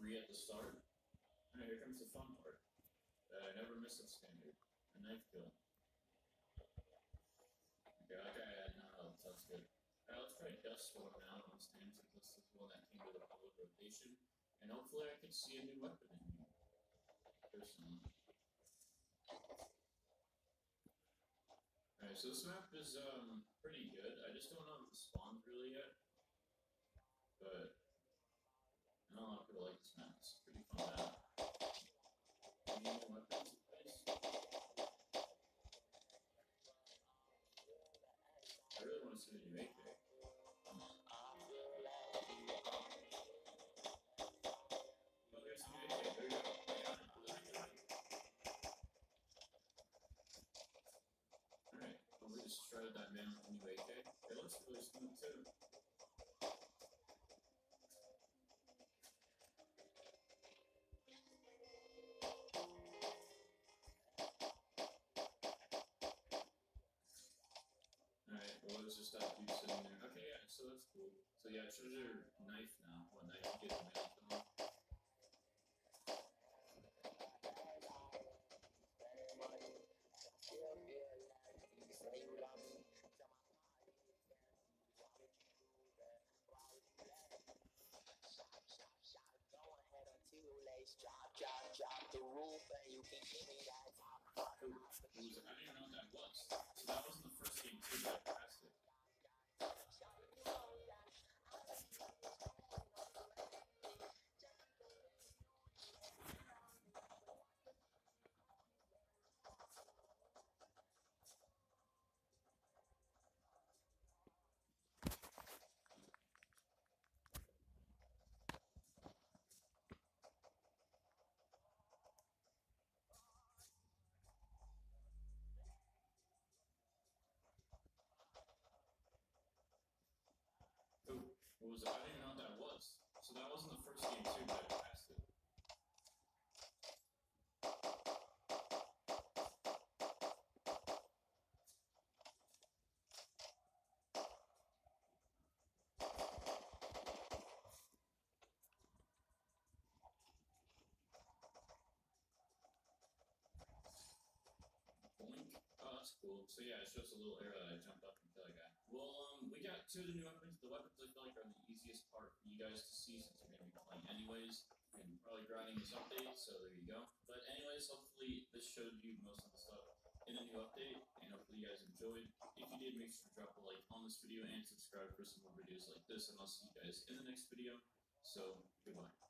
free at the start. Alright, here comes the fun part. Uh, I never miss a standard. A knife kill. Okay, like I had no health, that's good. Alright, let's try Dust Storm now on stands since this is the one that came with a public rotation. And hopefully I can see a new weapon in here. Personally. Alright, so this map is um pretty good. I just don't know if it spawns really yet. But we that man the AK. It looks really smooth too. Dude sitting there. Okay, yeah, so that's cool. So, yeah, treasure knife now. What knife you get from? Drop, drop, drop the roof, and you can give me that top. Who? Who was it? I didn't even know what that was. So, that wasn't the first game, too, that I passed it. Who? What was? I didn't even know what that was. So, that wasn't the first game, too, that I passed it. Blink. Oh, that's cool. So yeah, it's just a little arrow that I jumped up and killed a guy. Well, um, we got two of the new weapons. The weapons I feel like are the easiest part for you guys to see since you're gonna be playing anyways. And probably grinding this update, so there you go. But anyways, hopefully this showed you most of the stuff in the new update, and hopefully you guys enjoyed. If you did, make sure to drop a like on this video and subscribe for some more videos like this, and I'll see you guys in the next video. So, goodbye.